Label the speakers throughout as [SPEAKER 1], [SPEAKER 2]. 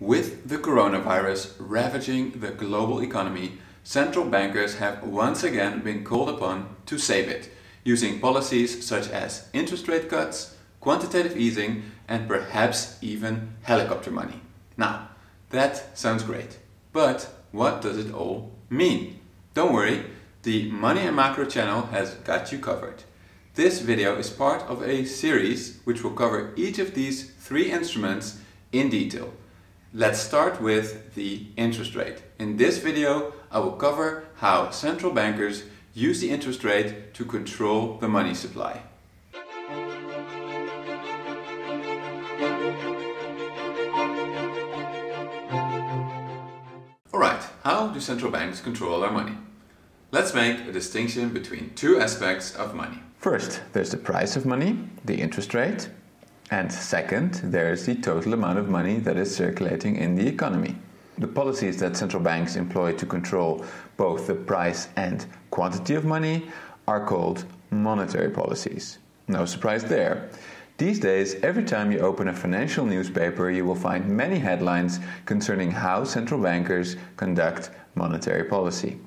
[SPEAKER 1] With the coronavirus ravaging the global economy, central bankers have once again been called upon to save it, using policies such as interest rate cuts, quantitative easing, and perhaps even helicopter money. Now, that sounds great, but what does it all mean? Don't worry, the Money and Macro channel has got you covered. This video is part of a series which will cover each of these three instruments in detail. Let's start with the interest rate. In this video, I will cover how central bankers use the interest rate to control the money supply. Alright, how do central banks control our money? Let's make a distinction between two aspects of money.
[SPEAKER 2] First, there's the price of money, the interest rate, and second, there's the total amount of money that is circulating in the economy. The policies that central banks employ to control both the price and quantity of money are called monetary policies. No surprise there. These days, every time you open a financial newspaper, you will find many headlines concerning how central bankers conduct monetary policy.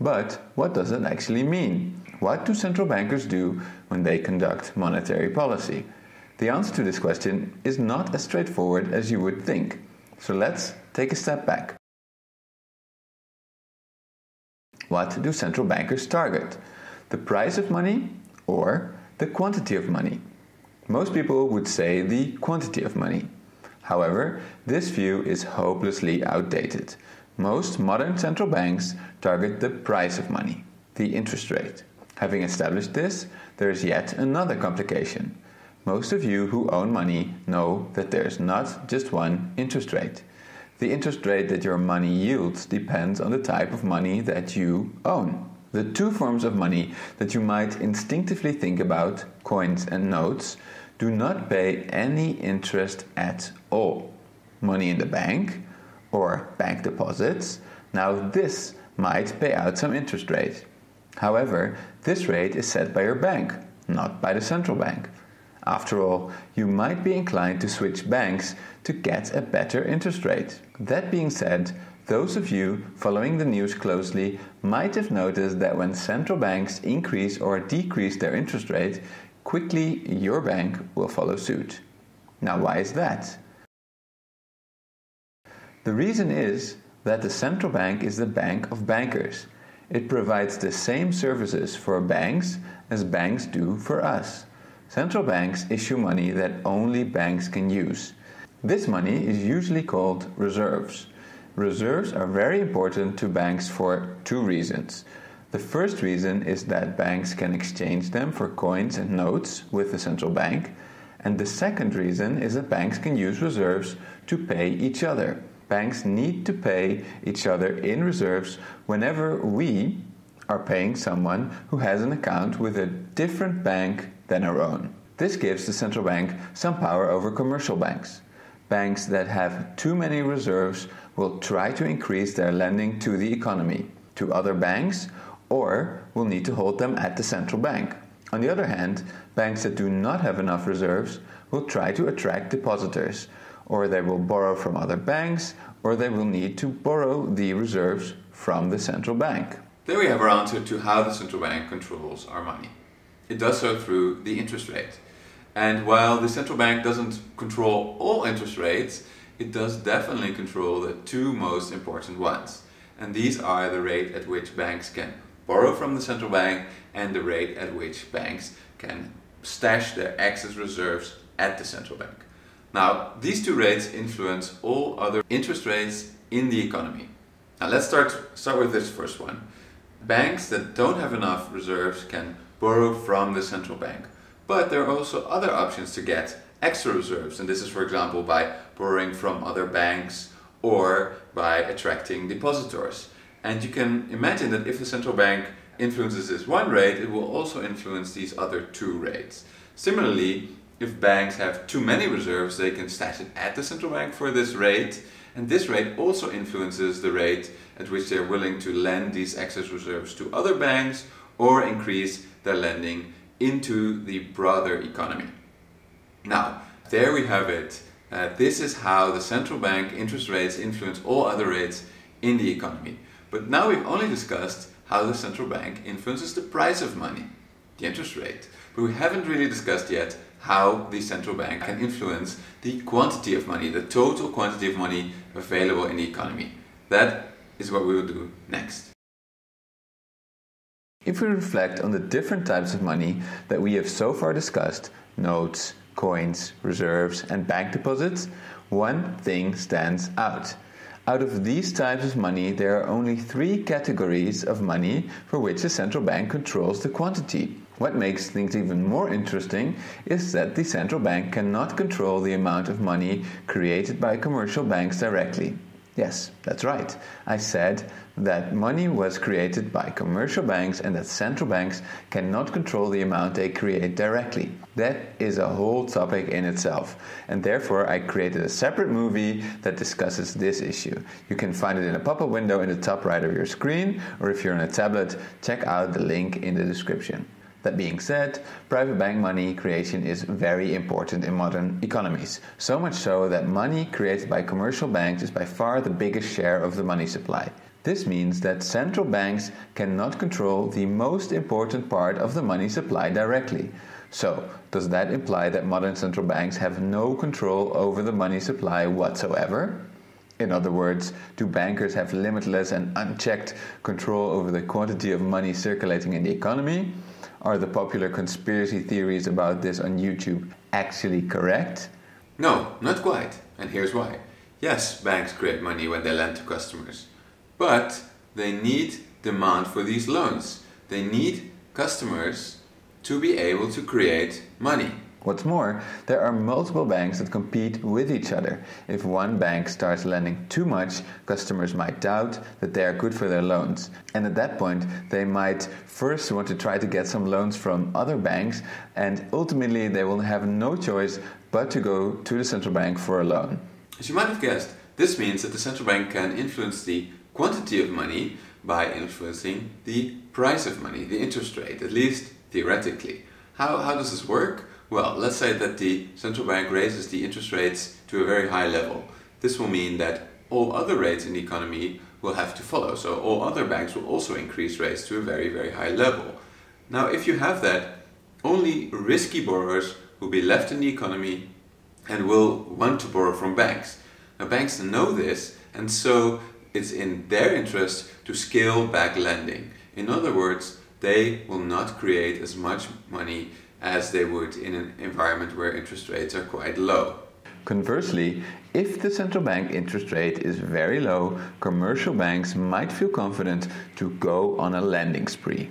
[SPEAKER 2] But what does it actually mean? What do central bankers do when they conduct monetary policy? The answer to this question is not as straightforward as you would think. So let's take a step back. What do central bankers target? The price of money or the quantity of money? Most people would say the quantity of money. However, this view is hopelessly outdated. Most modern central banks target the price of money, the interest rate. Having established this, there is yet another complication. Most of you who own money know that there's not just one interest rate. The interest rate that your money yields depends on the type of money that you own. The two forms of money that you might instinctively think about, coins and notes, do not pay any interest at all. Money in the bank or bank deposits, now this might pay out some interest rate. However, this rate is set by your bank, not by the central bank. After all, you might be inclined to switch banks to get a better interest rate. That being said, those of you following the news closely might have noticed that when central banks increase or decrease their interest rate, quickly your bank will follow suit. Now, why is that? The reason is that the central bank is the bank of bankers. It provides the same services for banks as banks do for us. Central banks issue money that only banks can use. This money is usually called reserves. Reserves are very important to banks for two reasons. The first reason is that banks can exchange them for coins and notes with the central bank, and the second reason is that banks can use reserves to pay each other. Banks need to pay each other in reserves whenever we are paying someone who has an account with a different bank than our own. This gives the central bank some power over commercial banks. Banks that have too many reserves will try to increase their lending to the economy, to other banks, or will need to hold them at the central bank. On the other hand, banks that do not have enough reserves will try to attract depositors, or they will borrow from other banks, or they will need to borrow the reserves from the central bank.
[SPEAKER 1] There we have our answer to how the central bank controls our money. It does so through the interest rate. And while the central bank doesn't control all interest rates, it does definitely control the two most important ones. And these are the rate at which banks can borrow from the central bank and the rate at which banks can stash their excess reserves at the central bank. Now, these two rates influence all other interest rates in the economy. Now, let's start, start with this first one. Banks that don't have enough reserves can borrow from the central bank. But there are also other options to get extra reserves, and this is, for example, by borrowing from other banks or by attracting depositors. And you can imagine that if the central bank influences this one rate, it will also influence these other two rates. Similarly, if banks have too many reserves, they can stash it at the central bank for this rate, and this rate also influences the rate at which they're willing to lend these excess reserves to other banks or increase their lending into the broader economy. Now, there we have it. Uh, this is how the central bank interest rates influence all other rates in the economy. But now we've only discussed how the central bank influences the price of money, the interest rate. But we haven't really discussed yet how the central bank can influence the quantity of money, the total quantity of money available in the economy. That is what we will do next.
[SPEAKER 2] If we reflect on the different types of money that we have so far discussed notes, coins, reserves, and bank deposits one thing stands out. Out of these types of money, there are only three categories of money for which the central bank controls the quantity. What makes things even more interesting is that the central bank cannot control the amount of money created by commercial banks directly. Yes, that's right. I said that money was created by commercial banks and that central banks cannot control the amount they create directly. That is a whole topic in itself, and therefore I created a separate movie that discusses this issue. You can find it in a pop up window in the top right of your screen, or if you're on a tablet, check out the link in the description. That being said, private bank money creation is very important in modern economies. So much so that money created by commercial banks is by far the biggest share of the money supply. This means that central banks cannot control the most important part of the money supply directly. So, does that imply that modern central banks have no control over the money supply whatsoever? In other words, do bankers have limitless and unchecked control over the quantity of money circulating in the economy? Are the popular conspiracy theories about this on YouTube actually correct?
[SPEAKER 1] No, not quite. And here's why. Yes, banks create money when they lend to customers, but they need demand for these loans. They need customers to be able to create money.
[SPEAKER 2] What's more, there are multiple banks that compete with each other. If one bank starts lending too much, customers might doubt that they are good for their loans. And at that point, they might first want to try to get some loans from other banks, and ultimately, they will have no choice but to go to the central bank for a loan.
[SPEAKER 1] As you might have guessed, this means that the central bank can influence the quantity of money by influencing the price of money, the interest rate, at least theoretically. How, how does this work? Well, let's say that the central bank raises the interest rates to a very high level. This will mean that all other rates in the economy will have to follow. So all other banks will also increase rates to a very, very high level. Now, if you have that, only risky borrowers will be left in the economy and will want to borrow from banks. Now, banks know this, and so it's in their interest to scale back lending. In other words, they will not create as much money as they would in an environment where interest rates are quite low.
[SPEAKER 2] Conversely, if the central bank interest rate is very low, commercial banks might feel confident to go on a lending spree.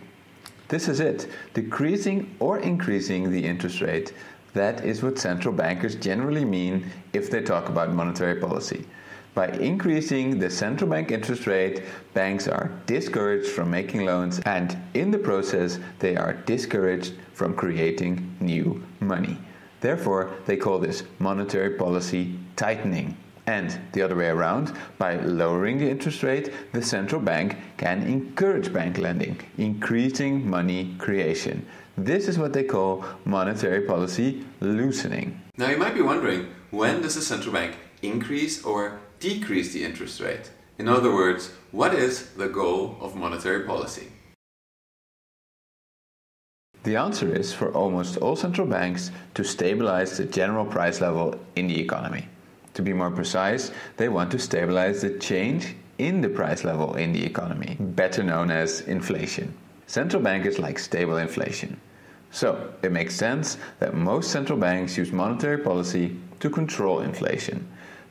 [SPEAKER 2] This is it, decreasing or increasing the interest rate. That is what central bankers generally mean if they talk about monetary policy. By increasing the central bank interest rate, banks are discouraged from making loans and in the process they are discouraged from creating new money. Therefore, they call this monetary policy tightening. And the other way around, by lowering the interest rate, the central bank can encourage bank lending, increasing money creation. This is what they call monetary policy loosening.
[SPEAKER 1] Now, you might be wondering when does the central bank increase or decrease the interest rate? In other words, what is the goal of monetary policy?
[SPEAKER 2] The answer is for almost all central banks to stabilize the general price level in the economy. To be more precise, they want to stabilize the change in the price level in the economy, better known as inflation. Central bankers like stable inflation. So, it makes sense that most central banks use monetary policy to control inflation.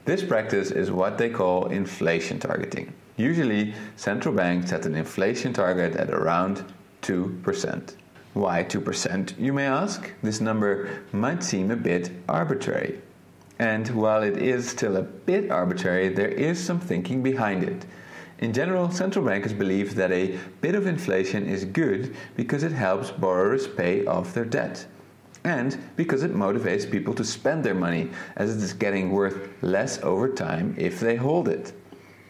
[SPEAKER 2] This practice is what they call inflation targeting. Usually, central banks set an inflation target at around 2%. Why 2%, you may ask? This number might seem a bit arbitrary. And while it is still a bit arbitrary, there is some thinking behind it. In general, central bankers believe that a bit of inflation is good because it helps borrowers pay off their debt and because it motivates people to spend their money as it is getting worth less over time if they hold it.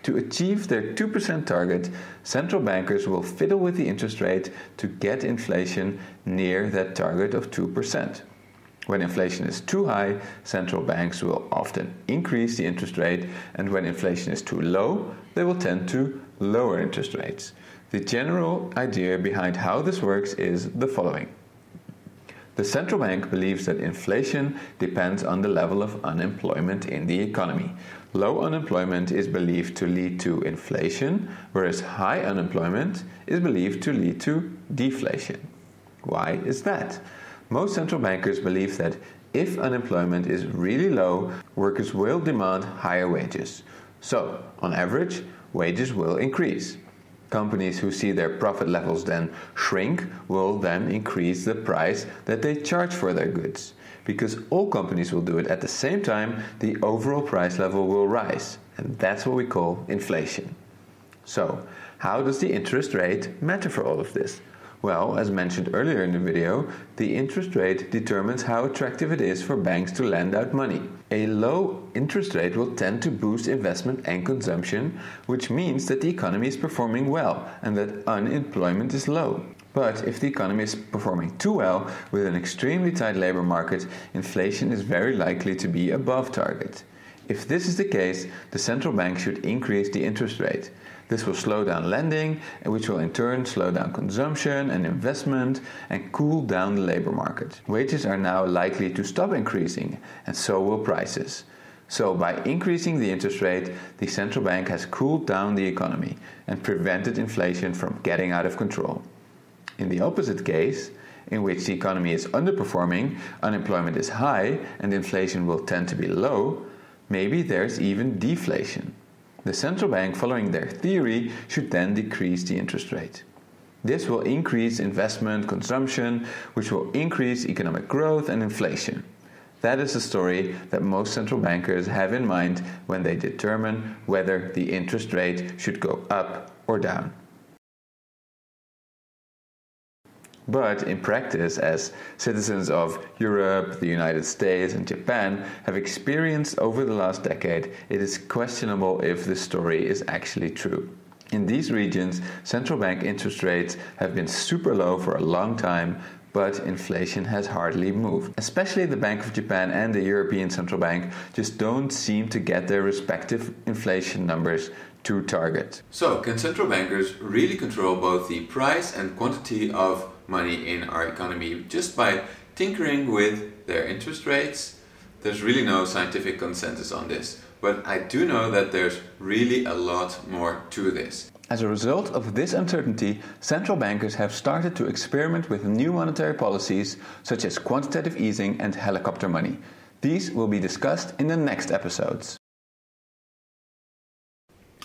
[SPEAKER 2] To achieve their 2% target, central bankers will fiddle with the interest rate to get inflation near that target of 2%. When inflation is too high, central banks will often increase the interest rate, and when inflation is too low, they will tend to lower interest rates. The general idea behind how this works is the following. The central bank believes that inflation depends on the level of unemployment in the economy. Low unemployment is believed to lead to inflation, whereas high unemployment is believed to lead to deflation. Why is that? Most central bankers believe that if unemployment is really low, workers will demand higher wages. So, on average, wages will increase. Companies who see their profit levels then shrink will then increase the price that they charge for their goods. Because all companies will do it at the same time, the overall price level will rise. And that's what we call inflation. So, how does the interest rate matter for all of this? Well, as mentioned earlier in the video, the interest rate determines how attractive it is for banks to lend out money. A low interest rate will tend to boost investment and consumption, which means that the economy is performing well and that unemployment is low. But if the economy is performing too well with an extremely tight labor market, inflation is very likely to be above target. If this is the case, the central bank should increase the interest rate. This will slow down lending, which will in turn slow down consumption and investment and cool down the labor market. Wages are now likely to stop increasing, and so will prices. So, by increasing the interest rate, the central bank has cooled down the economy and prevented inflation from getting out of control. In the opposite case, in which the economy is underperforming, unemployment is high, and inflation will tend to be low, maybe there's even deflation. The central bank, following their theory, should then decrease the interest rate. This will increase investment, consumption, which will increase economic growth and inflation. That is the story that most central bankers have in mind when they determine whether the interest rate should go up or down. But in practice, as citizens of Europe, the United States, and Japan have experienced over the last decade, it is questionable if this story is actually true. In these regions, central bank interest rates have been super low for a long time, but inflation has hardly moved. Especially the Bank of Japan and the European Central Bank just don't seem to get their respective inflation numbers to target.
[SPEAKER 1] So, can central bankers really control both the price and quantity of money in our economy just by tinkering with their interest rates. There's really no scientific consensus on this, but I do know that there's really a lot more to this.
[SPEAKER 2] As a result of this uncertainty, central bankers have started to experiment with new monetary policies such as quantitative easing and helicopter money. These will be discussed in the next episodes.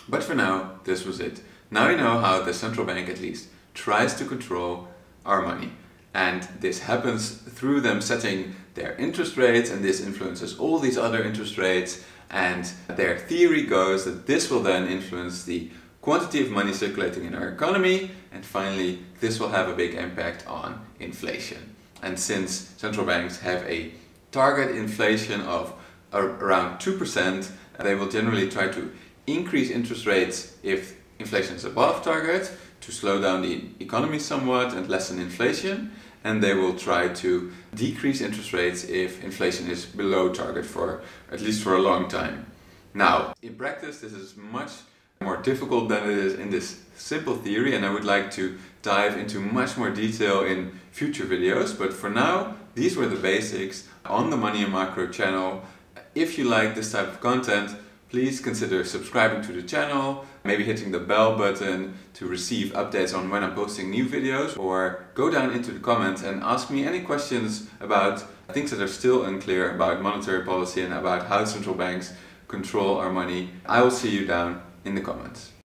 [SPEAKER 1] But for now, this was it. Now you know how the central bank at least tries to control our money. And this happens through them setting their interest rates, and this influences all these other interest rates. And their theory goes that this will then influence the quantity of money circulating in our economy, and finally, this will have a big impact on inflation. And since central banks have a target inflation of around 2%, they will generally try to increase interest rates if inflation is above target to slow down the economy somewhat and lessen inflation. And they will try to decrease interest rates if inflation is below target for at least for a long time. Now, in practice, this is much more difficult than it is in this simple theory, and I would like to dive into much more detail in future videos. But for now, these were the basics on the Money and Macro channel. If you like this type of content, please consider subscribing to the channel, maybe hitting the bell button to receive updates on when I'm posting new videos, or go down into the comments and ask me any questions about things that are still unclear about monetary policy and about how central banks control our money. I will see you down in the comments.